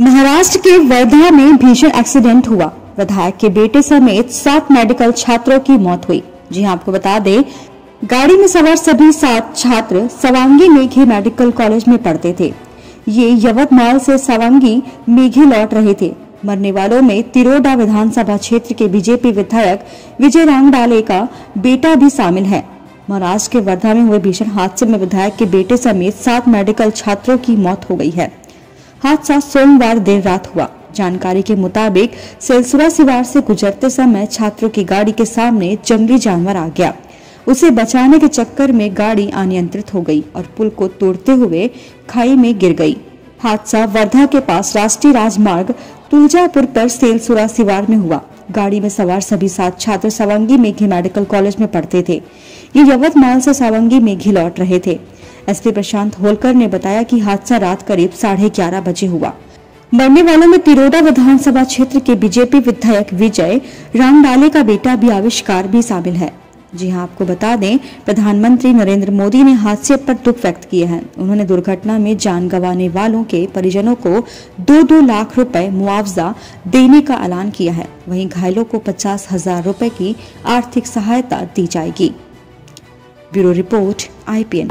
महाराष्ट्र के वर्धा में भीषण एक्सीडेंट हुआ। विधायक के बेटे समेत सात मेडिकल छात्रों की मौत हुई। जी हाँ, आपको बता दें, गाड़ी में सवार सभी सात छात्र सवांगी मेघे मेडिकल कॉलेज में पढ़ते थे। ये यवतमाल से सवांगी मेघे लौट रहे थे। मरने वालों में तिरोडा विधानसभा क्षेत्र के बीजेपी विधायक विजय रांगडाले का बेटा भी शामिल है। महाराष्ट्र के वर्धा में हुए भीषण हादसे में विधायक के बेटे समेत सात मेडिकल छात्रों की मौत हो गई है। हादसा सोमवार देर रात हुआ। जानकारी के मुताबिक सिलसुरा सिवार से गुजरते समय छात्रों की गाड़ी के सामने जंगली जानवर आ गया। उसे बचाने के चक्कर में गाड़ी अनियंत्रित हो गई और पुल को तोड़ते हुए खाई में गिर गई। हादसा वर्धा के पास राष्ट्रीय राजमार्ग तुलजापुर पर सेलसुरा सिवार में हुआ। गाड़ी में सवार सभी सात छात्र सवंगी मेघी मेडिकल कॉलेज में पढ़ते थे। ये यवतमाल से सवंगी मेघी लौट रहे थे। एसपी प्रशांत होलकर ने बताया कि हादसा रात करीब साढ़े ग्यारह बजे हुआ। मरने वालों में तिरोडा विधानसभा क्षेत्र के बीजेपी विधायक विजय रामडाले का बेटा भी आविष्कार भी शामिल है। जी हाँ आपको बता दें, प्रधानमंत्री नरेंद्र मोदी ने हादसे पर दुख व्यक्त किया है। उन्होंने दुर्घटना में जान गंवाने वालों के परिजनों को दो दो लाख रुपए मुआवजा देने का ऐलान किया है। वहीं घायलों को पचास हज़ार रुपए की आर्थिक सहायता दी जाएगी। Bureau report, IPN.